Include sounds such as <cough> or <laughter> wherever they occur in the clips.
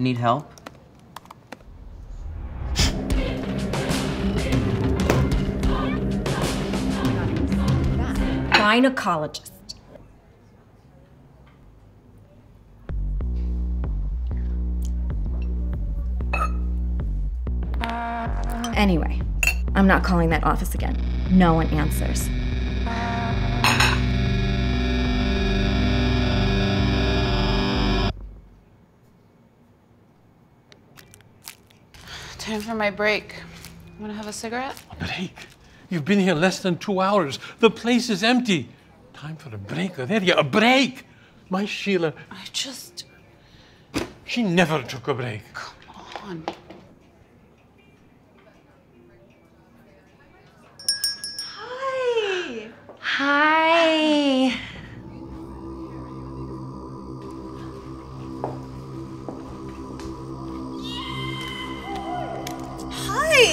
Need help? Gynecologist. Anyway, I'm not calling that office again. No one answers. Time for my break. Wanna have a cigarette? Break? You've been here less than two hours. The place is empty. Time for a break, Lydia. A break! My Sheila, I just. she never took a break. Come on. Hi. Hi.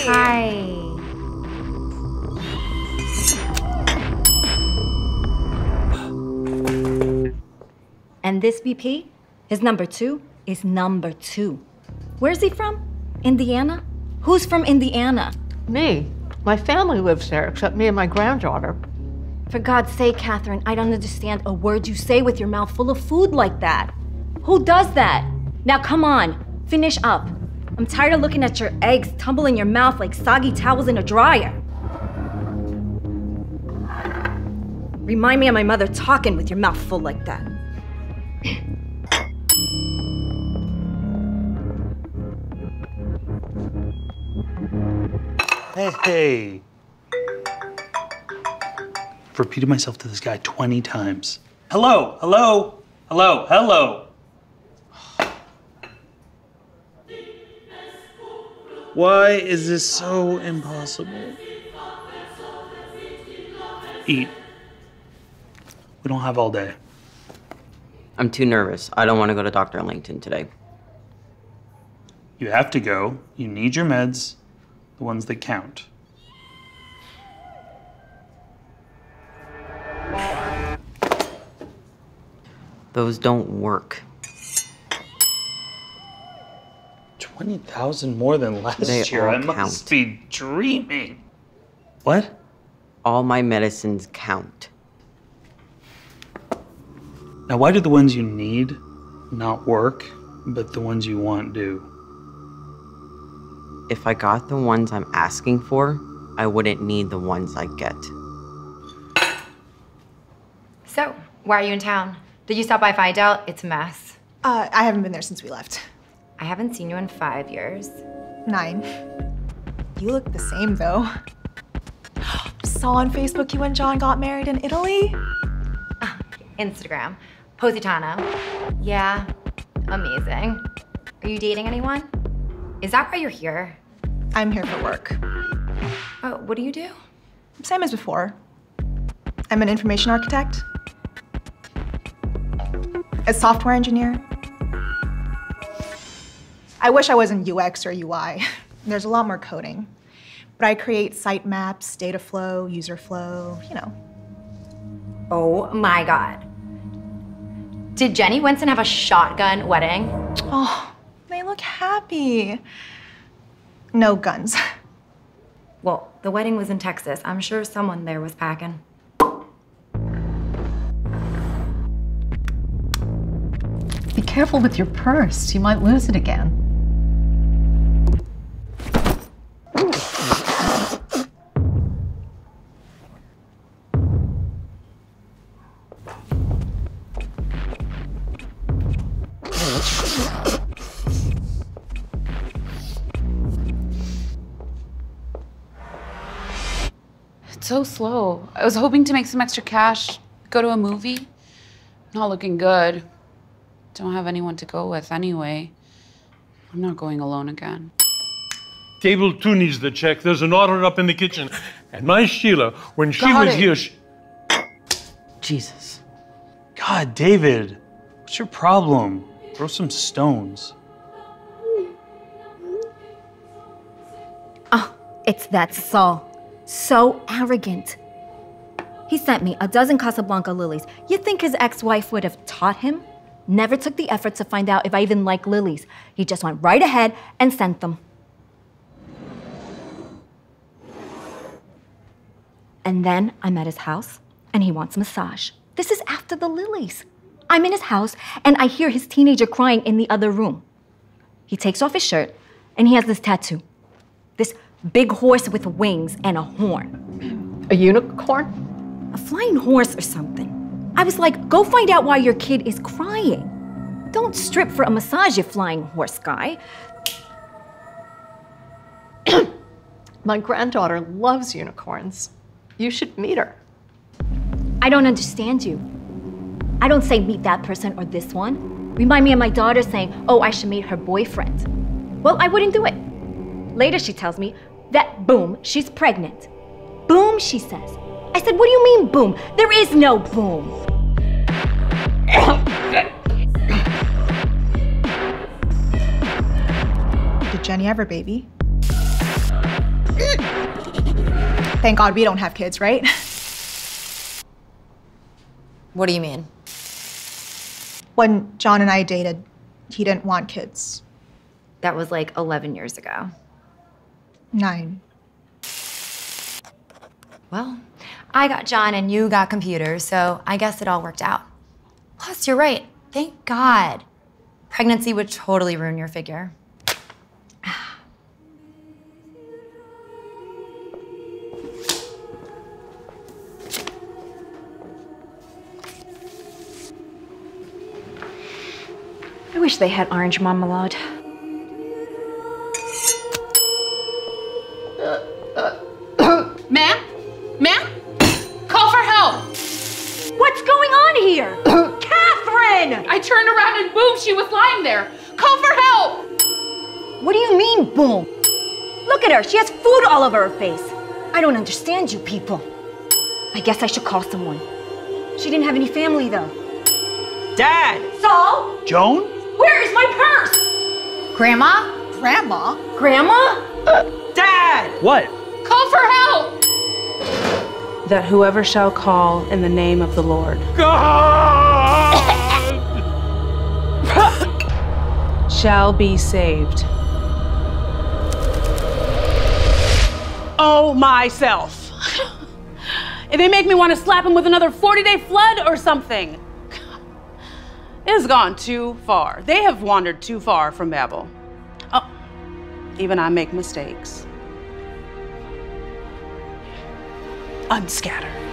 Hi. And this VP, his number two, is number two. Where's he from? Indiana? Who's from Indiana? Me. My family lives there, except me and my granddaughter. For God's sake, Catherine, I don't understand a word you say with your mouth full of food like that. Who does that? Now come on, finish up. I'm tired of looking at your eggs tumble in your mouth like soggy towels in a dryer. Remind me of my mother talking with your mouth full like that. Hey, hey. I've repeated myself to this guy 20 times. Hello, hello, hello, hello. Why is this so impossible? Eat. We don't have all day. I'm too nervous. I don't want to go to Dr. Langton today. You have to go. You need your meds, the ones that count. Those don't work. 20,000 more than last They year. all I must count. be dreaming. What? All my medicines count. Now, why do the ones you need not work, but the ones you want do? If I got the ones I'm asking for, I wouldn't need the ones I get. So, why are you in town? Did you stop by Fidel? It's a mess. Uh, I haven't been there since we left. I haven't seen you in five years. Nine. You look the same though. Saw on Facebook you and John got married in Italy. Ah, Instagram. Positano. Yeah, amazing. Are you dating anyone? Is that why you're here? I'm here for work. Oh, what do you do? Same as before. I'm an information architect, a software engineer. I wish I was in UX or UI. <laughs> There's a lot more coding. But I create site maps, data flow, user flow, you know. Oh my god. Did Jenny Winston have a shotgun wedding? Oh, they look happy. No guns. <laughs> Well, the wedding was in Texas. I'm sure someone there was packing. Be careful with your purse. You might lose it again. So slow. I was hoping to make some extra cash, go to a movie. Not looking good. Don't have anyone to go with anyway. I'm not going alone again. Table two needs the check. There's an order up in the kitchen. And my Sheila, when she Got was it. here, she, Jesus. God, David, what's your problem? Throw some stones. Oh, it's that Saul. So arrogant. He sent me a dozen Casablanca lilies. You think his ex wife would have taught him? never took the effort to find out if I even like lilies. He just went right ahead and sent them. And then I'm at his house and he wants massage. This is after the lilies. I'm in his house and I hear his teenager crying in the other room. He takes off his shirt and he has this tattoo this big horse with wings and a horn. A unicorn? A flying horse or something. I was like, go find out why your kid is crying. Don't strip for a massage, you flying horse guy. <clears throat> My granddaughter loves unicorns. You should meet her. I don't understand you. I don't say meet that person or this one. Remind me of my daughter saying, oh, I should meet her boyfriend. Well, I wouldn't do it. Later, she tells me that, boom, she's pregnant. Boom, she says. I said, what do you mean, boom? There is no boom. Did Jenny have her baby? Thank God we don't have kids, right? What do you mean? When John and I dated, he didn't want kids. That was like 11 years ago. Nine. Well, I got John and you got computers, so I guess it all worked out. Plus, you're right. Thank God. Pregnancy would totally ruin your figure. I wish they had orange marmalade. Boom, she was lying there. Call for help! What do you mean, boom? Look at her. She has food all over her face. I don't understand you people. I guess I should call someone. She didn't have any family, though. Dad! Saul? Joan? Where is my purse? Grandma? Grandma? Grandma? Uh, Dad! What? Call for help! that whoever shall call in the name of the Lord God! Shall be saved. Oh, myself. <laughs> they make me want to slap him with another 40 day flood or something. It has gone too far. They have wandered too far from Babel. Oh, even I make mistakes. Unscatter.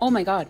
Oh my god.